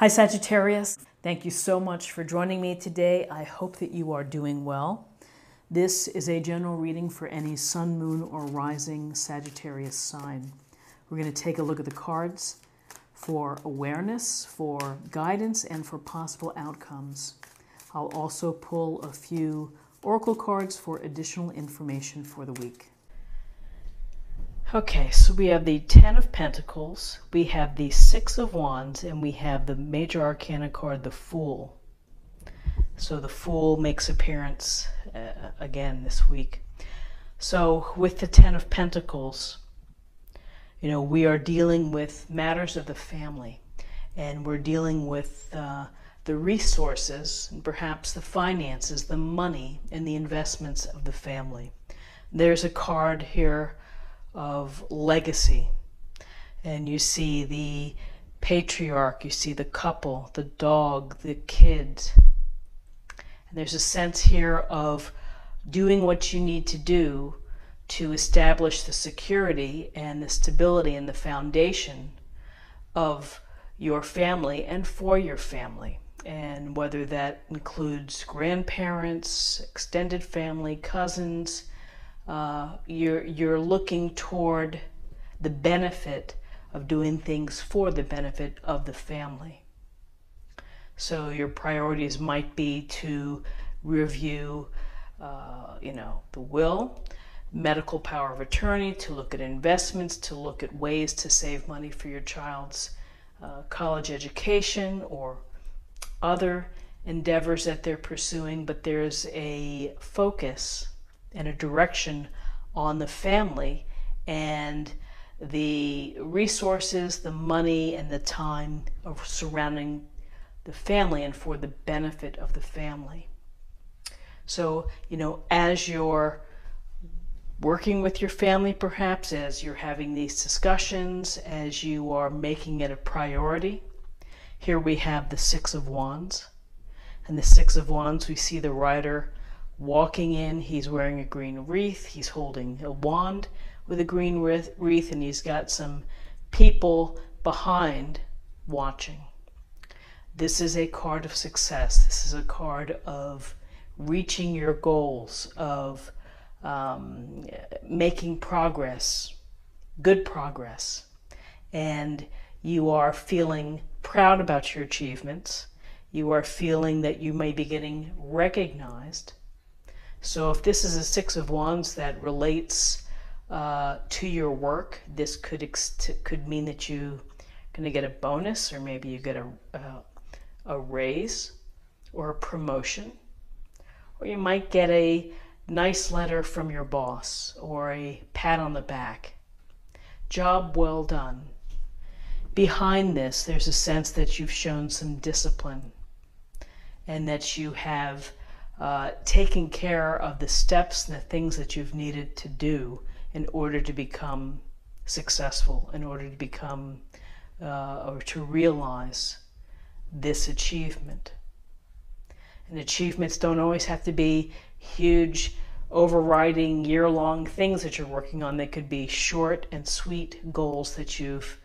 Hi, Sagittarius. Thank you so much for joining me today. I hope that you are doing well. This is a general reading for any sun, moon, or rising Sagittarius sign. We're going to take a look at the cards for awareness, for guidance, and for possible outcomes. I'll also pull a few oracle cards for additional information for the week. Okay, so we have the Ten of Pentacles, we have the Six of Wands, and we have the major arcana card, the Fool. So the Fool makes appearance uh, again this week. So with the Ten of Pentacles, you know, we are dealing with matters of the family, and we're dealing with uh, the resources and perhaps the finances, the money, and the investments of the family. There's a card here of legacy. And you see the patriarch, you see the couple, the dog, the kids. And there's a sense here of doing what you need to do to establish the security and the stability and the foundation of your family and for your family. And whether that includes grandparents, extended family, cousins, uh, you're you're looking toward the benefit of doing things for the benefit of the family. So your priorities might be to review, uh, you know, the will, medical power of attorney, to look at investments, to look at ways to save money for your child's uh, college education or other endeavors that they're pursuing. But there's a focus and a direction on the family and the resources, the money, and the time of surrounding the family and for the benefit of the family. So, you know, as you're working with your family, perhaps, as you're having these discussions, as you are making it a priority, here we have the Six of Wands. And the Six of Wands, we see the rider walking in. He's wearing a green wreath. He's holding a wand with a green wreath, and he's got some people behind watching. This is a card of success. This is a card of reaching your goals, of um, making progress, good progress. And you are feeling proud about your achievements. You are feeling that you may be getting recognized so if this is a Six of Wands that relates uh, to your work, this could could mean that you're going to get a bonus, or maybe you get a, a, a raise, or a promotion, or you might get a nice letter from your boss, or a pat on the back. Job well done. Behind this, there's a sense that you've shown some discipline and that you have uh, taking care of the steps and the things that you've needed to do in order to become successful, in order to become uh, or to realize this achievement. And achievements don't always have to be huge, overriding, year long things that you're working on. They could be short and sweet goals that you've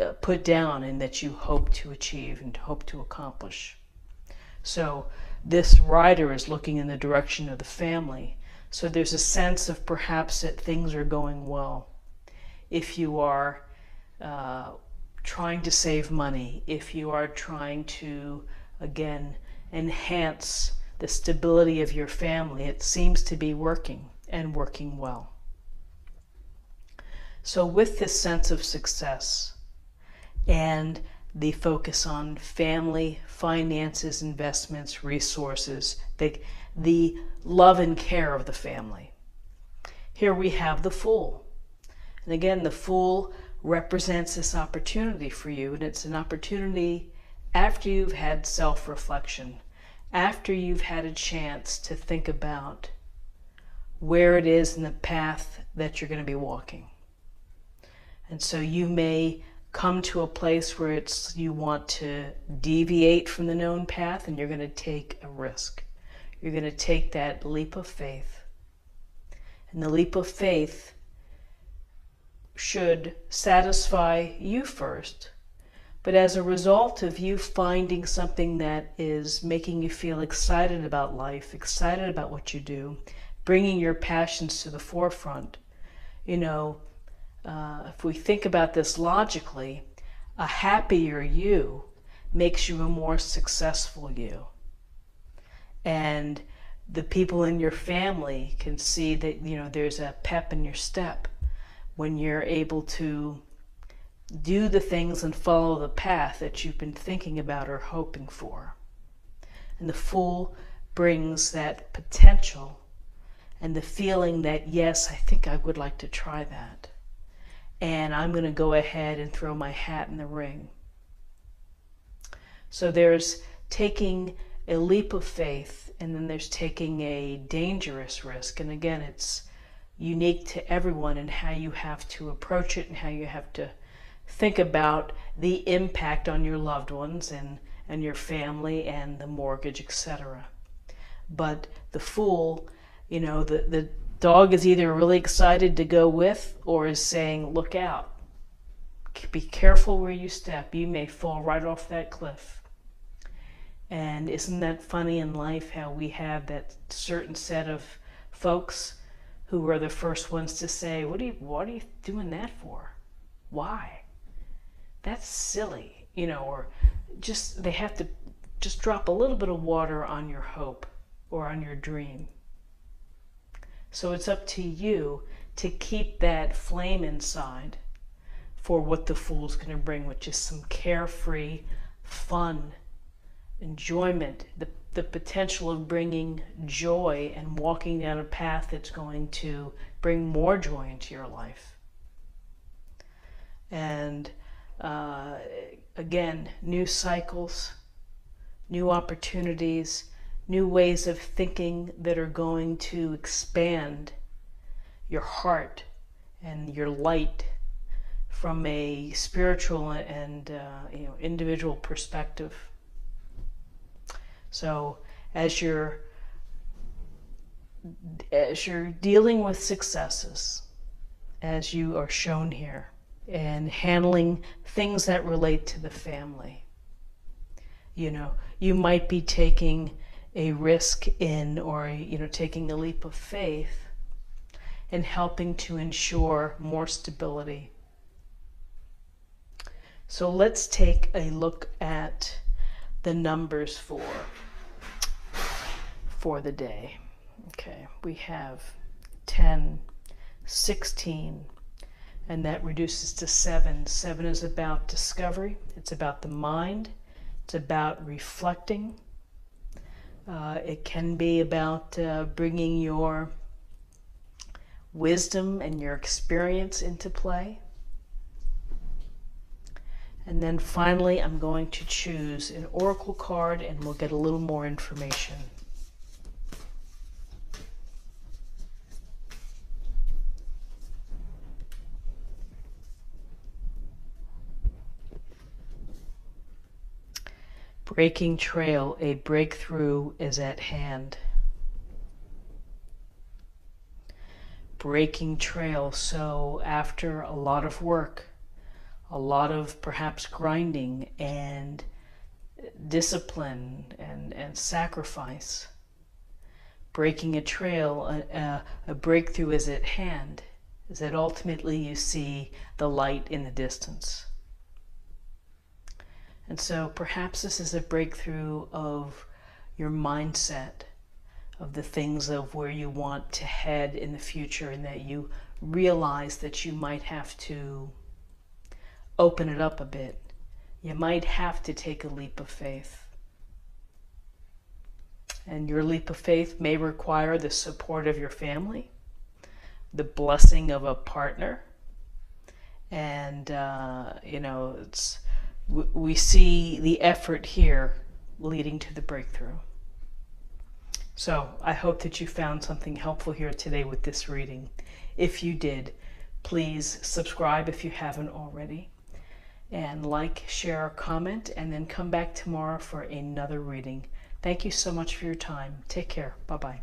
uh, put down and that you hope to achieve and hope to accomplish. So, this rider is looking in the direction of the family. So there's a sense of perhaps that things are going well. If you are uh, trying to save money, if you are trying to, again, enhance the stability of your family, it seems to be working and working well. So, with this sense of success and the focus on family, finances, investments, resources, the, the love and care of the family. Here we have the Fool. And again, the Fool represents this opportunity for you, and it's an opportunity after you've had self reflection, after you've had a chance to think about where it is in the path that you're going to be walking. And so you may come to a place where it's you want to deviate from the known path and you're going to take a risk. You're going to take that leap of faith. And the leap of faith should satisfy you first, But as a result of you finding something that is making you feel excited about life, excited about what you do, bringing your passions to the forefront, you know, uh, if we think about this logically, a happier you makes you a more successful you. And the people in your family can see that, you know, there's a pep in your step when you're able to do the things and follow the path that you've been thinking about or hoping for. And the Fool brings that potential and the feeling that, yes, I think I would like to try that. And I'm going to go ahead and throw my hat in the ring. So there's taking a leap of faith, and then there's taking a dangerous risk. And again, it's unique to everyone and how you have to approach it and how you have to think about the impact on your loved ones and, and your family and the mortgage, etc. But the fool, you know, the, the dog is either really excited to go with or is saying, look out. Be careful where you step. You may fall right off that cliff. And isn't that funny in life how we have that certain set of folks who are the first ones to say, "What are you what are you doing that for? Why?" That's silly, you know, or just they have to just drop a little bit of water on your hope or on your dream. So it's up to you to keep that flame inside for what the fool's going to bring, which is some carefree fun enjoyment, the, the potential of bringing joy and walking down a path that's going to bring more joy into your life. And uh, again, new cycles, new opportunities, new ways of thinking that are going to expand your heart and your light from a spiritual and uh, you know individual perspective. So as you're as you're dealing with successes, as you are shown here, and handling things that relate to the family, you know, you might be taking a risk in or you know taking a leap of faith and helping to ensure more stability. So let's take a look at the numbers for for the day. Okay, we have 10, 16, and that reduces to 7. 7 is about discovery, it's about the mind, it's about reflecting. Uh, it can be about uh, bringing your wisdom and your experience into play. And then finally, I'm going to choose an oracle card and we'll get a little more information. Breaking trail, a breakthrough is at hand. Breaking trail, so after a lot of work, a lot of perhaps grinding and discipline and, and sacrifice. Breaking a trail, a, a, a breakthrough is at hand, is that ultimately you see the light in the distance. And so perhaps this is a breakthrough of your mindset, of the things of where you want to head in the future, and that you realize that you might have to open it up a bit. You might have to take a leap of faith. And your leap of faith may require the support of your family, the blessing of a partner. And, uh, you know, it's, we see the effort here leading to the breakthrough. So I hope that you found something helpful here today with this reading. If you did, please subscribe if you haven't already and like, share, comment, and then come back tomorrow for another reading. Thank you so much for your time. Take care. Bye bye.